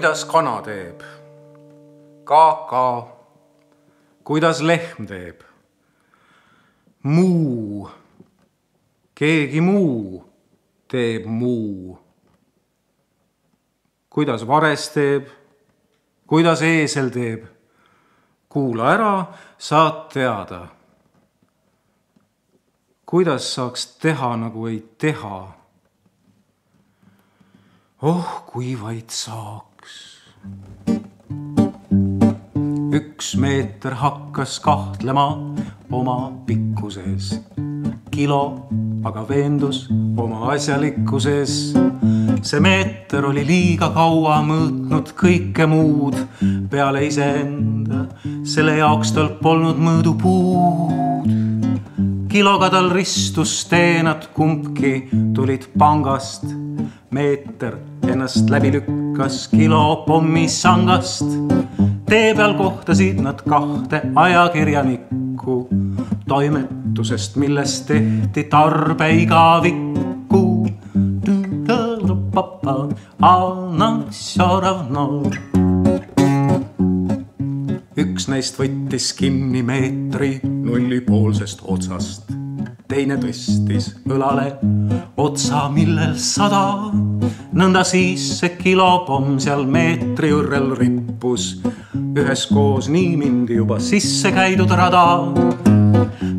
kuidas kana teeb? Ka-ka. kuidas lehm teeb? muu. keegi muu teeb muu. kuidas vares teeb? kuidas eesel teeb? kuula ära, saad teada. kuidas saaks teha, nagu ei teha? oh, kui vaid saaks. Üks. Meeter hakkas kahtlema oma pikkuses, kilo aga veendus oma asjalikkuses. see meeter oli liiga kaua mõõtnud kõike muud peale iseenda, selle jaoks tal polnud mõõdupuud. kiloga tal ristus steenad, kumbki tulid pangast. Meeter ennast läbi lükkas kilo pommisangast. tee peal kohtasid nad kahte ajakirjanikku toimetusest, millest tehti tarbeigavikku. üks neist võttis kinni meetri nullipoolsest otsast teine tõstis õlale otsa, millel sada. Nõnda siis see kilopomm seal meetri juurel rippus. üheskoos nii mindi juba sisse käidud rada.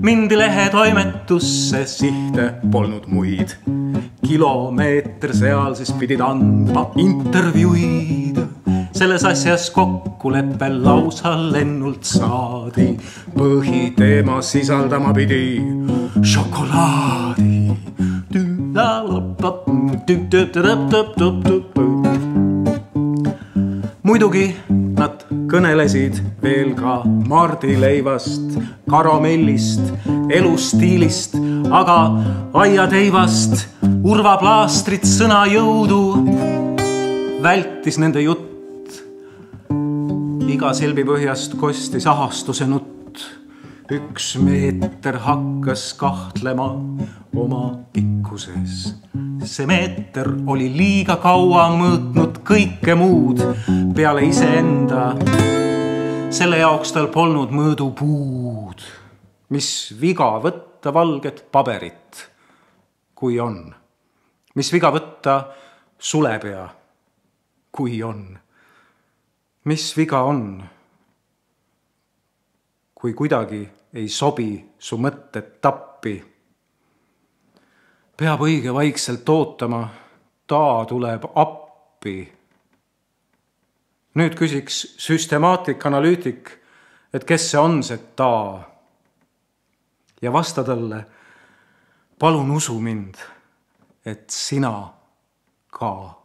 mindi lehetoimetusse, sihte polnud muid. kilomeeter seal siis pidid andma intervjuid selles asjas kokkuleppel lausa lennult saadi. põhiteema sisaldama pidi šokolaadi. Muidugi nad kõnelesid veel ka mardileivast, karamellist, elustiilist, aga aiateivast, urvaplaastrit, sõnajõudu vältis nende jutt iga silbi põhjast kostis ahastuse nutt. Üks meeter hakkas kahtlema oma pikkuses. see meeter oli liiga kaua mõõtnud kõike muud peale iseenda. selle jaoks tal polnud mõõdupuud. mis viga võtta valget paberit, kui on? mis viga võtta sulepea, kui on? mis viga on, kui kuidagi ei sobi su mõtted tappi? peab õige vaikselt ootama, ta tuleb appi. nüüd küsiks süstemaatik, analüütik, et kes see on, see ta? ja vasta talle, palun usu mind, et sina ka